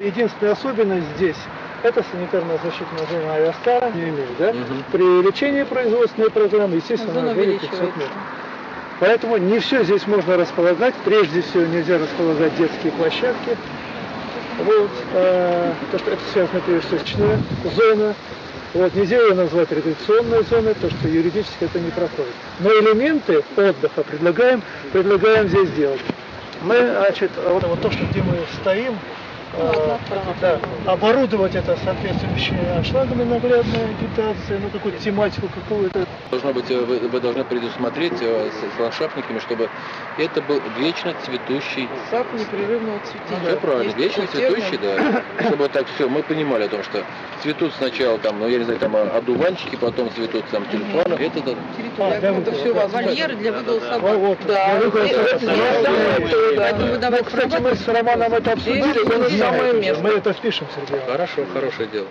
Единственная особенность здесь – это санитарно-защитная зона авиастара, не имеет, да? Мгм. При лечении производственной программы, естественно, Зона она более 500 увеличивается. метров. Поэтому не все здесь можно располагать. Прежде всего нельзя располагать детские площадки. Вот, э, то, что это связано прежде всего с личная зона. Вот, нельзя ее назвать рекреационной зоной, то что юридически это не проходит. Но элементы отдыха предлагаем, предлагаем здесь делать. Мы, значит, вот, вот то, что где мы стоим, э, да, оборудовать это соответствующими аншлагами наглядной агитацией, ну какую-то тематику какую-то. Должно быть, э, вы, вы должны предусмотреть э, с, с ландшафтниками, чтобы это был вечно цветущий Сад непрерывного цветения. Все правильно, Есть вечно цветущий, да. Чтобы так все, мы понимали о том, что цветут сначала там, ну я не знаю, там а, одуванчики, потом цветут там тюльпаны. Это да. А, для огорода, выгула, все. Вольеры для выгула собак. Вот, Да, для выгула здесь- собак. Ну, кстати, мы с Романом это обсудили, он самое знает уже. место. Мы это впишем, Сергей. Хорошо, хорошее дело.